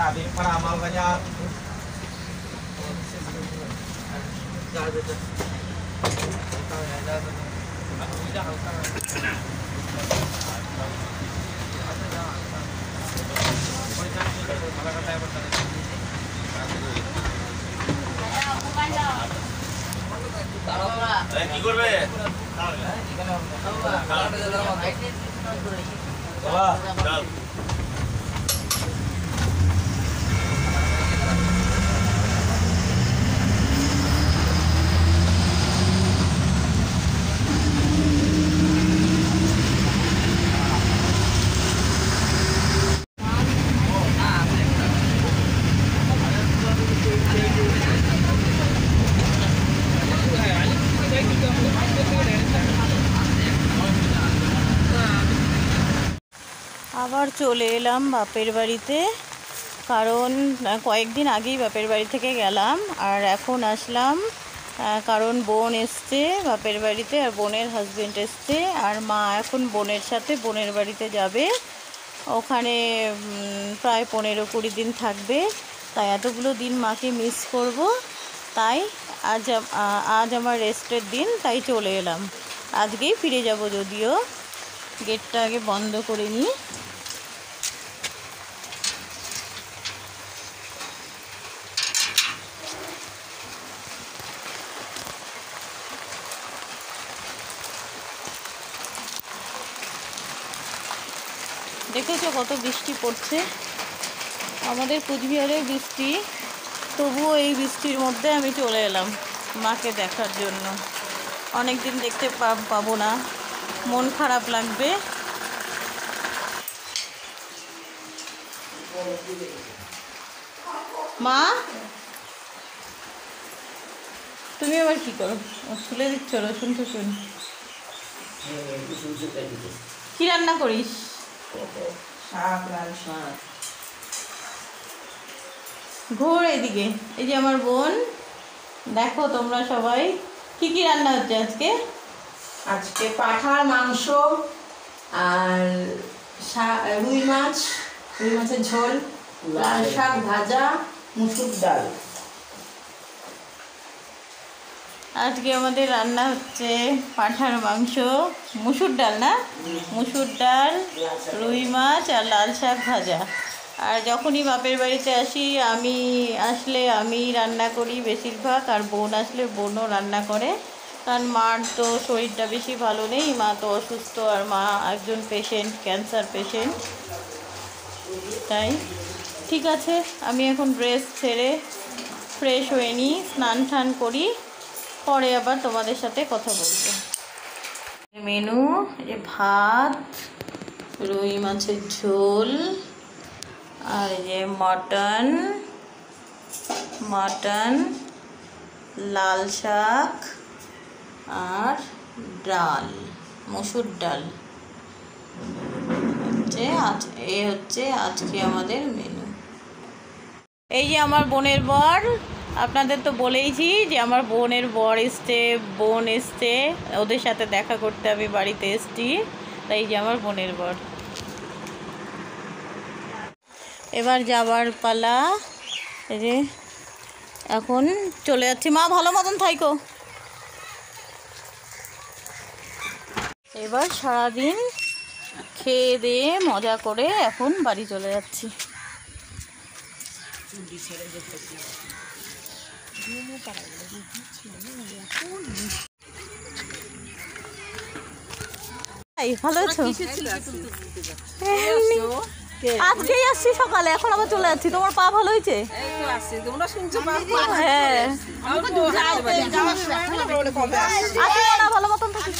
tadi peramal banyak. Kalau kata yang bertanya. কি করবে বাবা আবার চলে এলাম বাপের বাড়িতে। কারণ কয়েকদিন আগেই বাপের বাড়ি থেকে গেলাম আর এখন আসলাম। কারণ বোন এসছে বাপের বাড়িতে আর বোনের হাজবেন্ড এসছে আর মা এখন বোনের সাথে বোনের বাড়িতে যাবে। ওখানে প্রায় পনেরো কুড়ি দিন থাকবে। তাই এতগুলো দিন মাকে মিস করব। তাই আজ আজ আমার রেস্টের দিন, তাই চলে এলাম। আজকেই ফিরে যাব যদিও। গেটটা আগে বন্ধ করে নিই। দেখেছ কত বৃষ্টি পড়ছে? আমাদের কুচবিহারে বৃষ্টি তবুও এই বৃষ্টির মধ্যে আমি চলে এলাম মাকে দেখার জন্য। অনেক দিন দেখতে পাবো না। মন খারাপ লাগবে। মা? তুমি আবার কি করো? খুলে দিচ্ছ রসুন টসুন কি রান্না করিস? শাক লাল শাক ঘোর এদিকে। এই যে আমার বোন দেখো তোমরা সবাই কি কি রান্না হচ্ছে আজকে? আজকে পাঠার মাংস আর রুই মাছ রুই মাছের ঝোল লাল শাক ভাজা মুসুর ডাল। আজকে আমাদের রান্না হচ্ছে পাঁঠার মাংস, মুসুর ডাল না? মুসুর ডাল, রুই মাছ আর লাল শাক ভাজা। আর যখনই বাপের বাড়িতে আসি, আমি আসলে আমি রান্না করি বেশিরভাগ, আর বোন আসলে বোনও রান্না করে। কারণ মার তো শরীরটা বেশি ভালো নেই, মা তো অসুস্থ, আর মা একজন পেশেন্ট ক্যান্সার পেশেন্ট তাই, ঠিক আছে, আমি এখন ড্রেস ছেড়ে ফ্রেশ হয়ে নিই স্নান টান করি। পরে আবার তোমাদের সাথে কথা বলব। মেনু যে ভাত, রুই মাছের ঝোল, আর যে মটন মটন, লাল শাক, আর ডাল, মসুর ডাল। হচ্ছে আজ এই হচ্ছে আজকে আমাদের মেনু। এই যে আমার বোনের বর আপনাদের তো বলেইছি যে আমার বোনের বর এসছে, বোন এসছে, ওদের সাথে দেখা করতে আমি বাড়িতে এসছি, তাই যে আমার বোনের বর। এবার যাবার পালা, এই যে এখন চলে যাচ্ছি। মা, ভালো মতন থাইকো। এবার সারাদিন খেয়ে দিয়ে মজা করে এখন বাড়ি চলে যাচ্ছি। এই, ভালো আছো? আজকেই আসছি সকালে এখন আবার চলে যাচ্ছি। তোমার পা ভালো হয়েছে? হ্যাঁ। ভালো মতন থাকি।